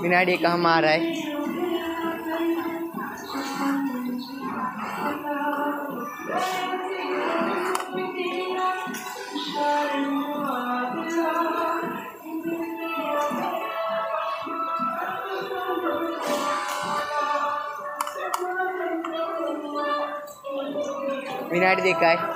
बिना आइडिया कहाँ आ रहा है। बिना देखा है।